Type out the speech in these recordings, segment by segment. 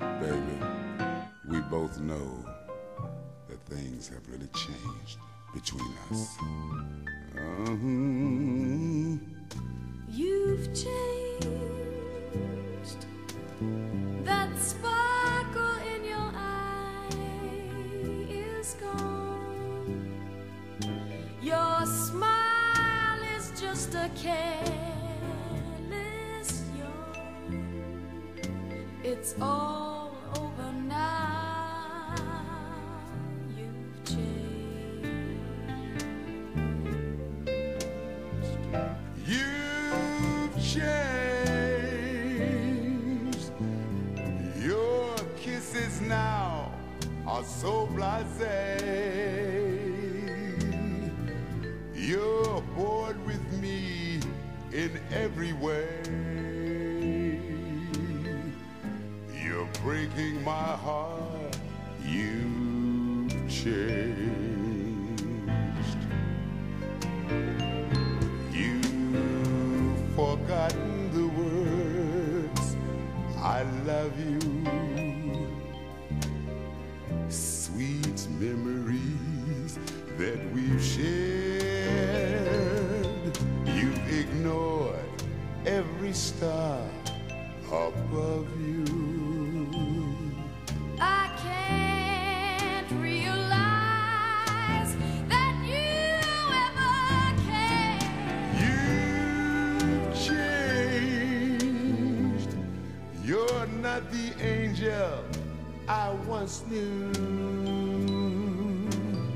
Baby, we both know that things have really changed between us. Uh-huh. You've changed. That sparkle in your eye is gone. Your smile is just a careless yawn. It's all changed. Your kisses now are so blasé. You're bored with me in every way. You're breaking my heart. You've changed. Forgotten the words I love you. Sweet memories that we've shared. You've ignored every star above you. Not the angel I once knew.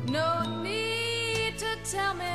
No need to tell me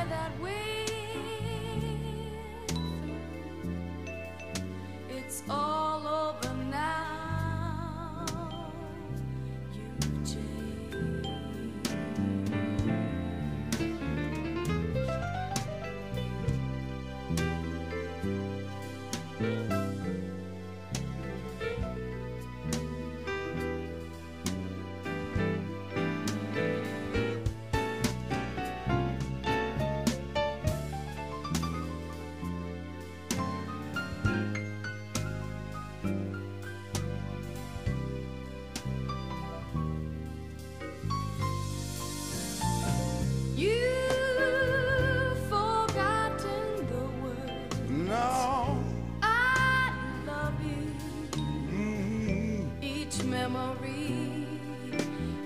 memory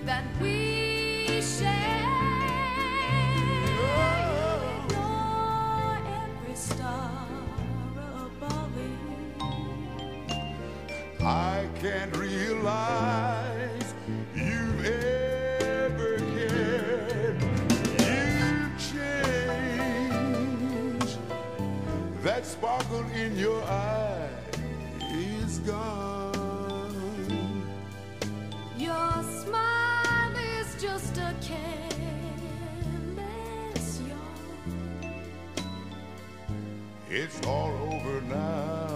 that we share. Ignore every star above you. I can't realize you've ever cared. You've changed. That sparkle in your eye is gone. It's all over now.